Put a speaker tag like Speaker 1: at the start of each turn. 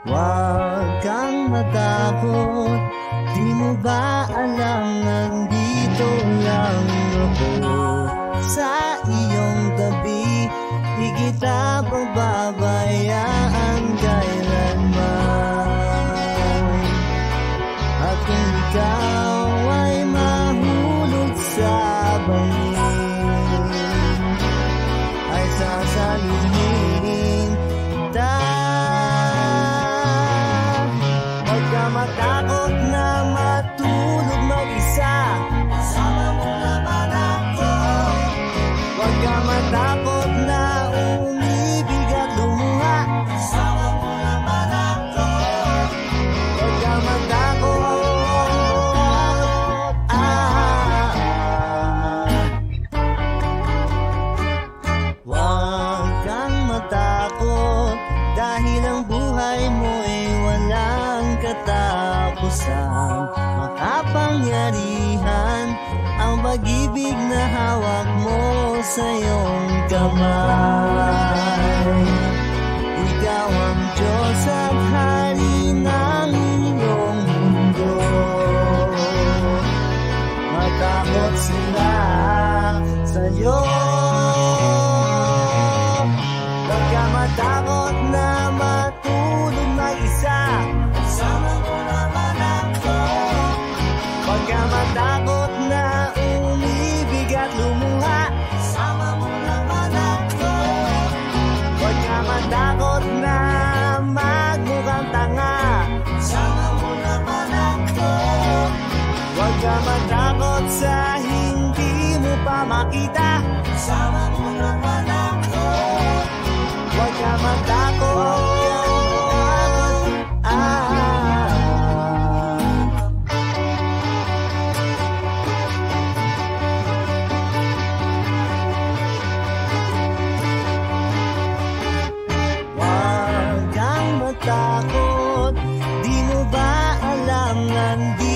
Speaker 1: Huwag kang matakot Di mo ba alam Nandito lang ako? Sa iyong tabi Ikita ko pagkatapusang makapangyarihan ang pag-ibig na hawak mo sa iyong kamay. ka matakot sa hindi mo pa makita. Sama mo naman ako. Huwag ka matakot. Ah. ah. Huwag kang matakot. Di mo ba alam nandito